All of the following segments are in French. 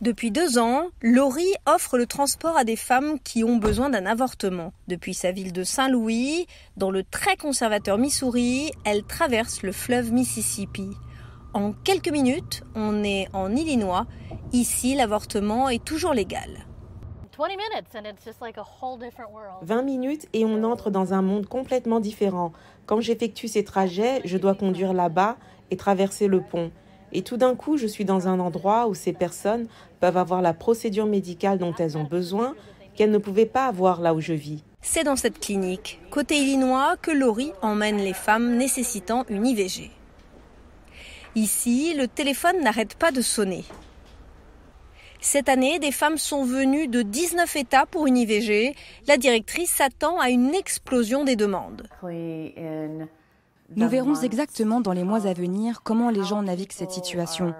Depuis deux ans, Laurie offre le transport à des femmes qui ont besoin d'un avortement. Depuis sa ville de Saint-Louis, dans le très conservateur Missouri, elle traverse le fleuve Mississippi. En quelques minutes, on est en Illinois. Ici, l'avortement est toujours légal. 20 minutes et on entre dans un monde complètement différent. Quand j'effectue ces trajets, je dois conduire là-bas et traverser le pont. Et tout d'un coup, je suis dans un endroit où ces personnes peuvent avoir la procédure médicale dont elles ont besoin qu'elles ne pouvaient pas avoir là où je vis. C'est dans cette clinique, côté Illinois, que Laurie emmène les femmes nécessitant une IVG. Ici, le téléphone n'arrête pas de sonner. Cette année, des femmes sont venues de 19 États pour une IVG. La directrice s'attend à une explosion des demandes. Nous verrons exactement dans les mois à venir comment les gens naviguent cette situation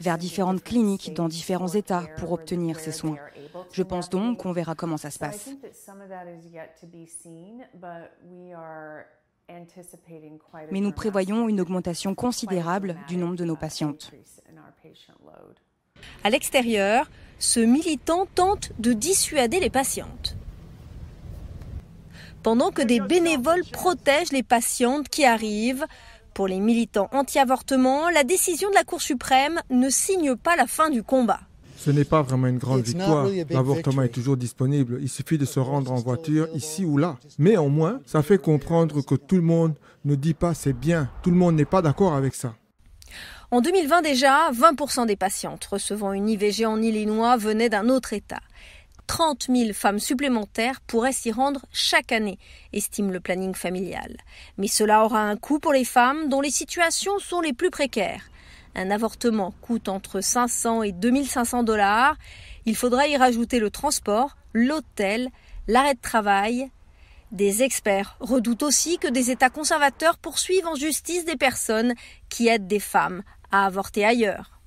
vers différentes cliniques dans différents États pour obtenir ces soins. Je pense donc qu'on verra comment ça se passe. Mais nous prévoyons une augmentation considérable du nombre de nos patientes. À l'extérieur, ce militant tente de dissuader les patientes pendant que des bénévoles protègent les patientes qui arrivent. Pour les militants anti-avortement, la décision de la Cour suprême ne signe pas la fin du combat. Ce n'est pas vraiment une grande victoire. L'avortement est toujours disponible. Il suffit de se rendre en voiture ici ou là. Mais au moins, ça fait comprendre que tout le monde ne dit pas c'est bien. Tout le monde n'est pas d'accord avec ça. En 2020 déjà, 20% des patientes recevant une IVG en Illinois venaient d'un autre État. 30 000 femmes supplémentaires pourraient s'y rendre chaque année, estime le planning familial. Mais cela aura un coût pour les femmes dont les situations sont les plus précaires. Un avortement coûte entre 500 et 2500 dollars. Il faudra y rajouter le transport, l'hôtel, l'arrêt de travail. Des experts redoutent aussi que des États conservateurs poursuivent en justice des personnes qui aident des femmes à avorter ailleurs.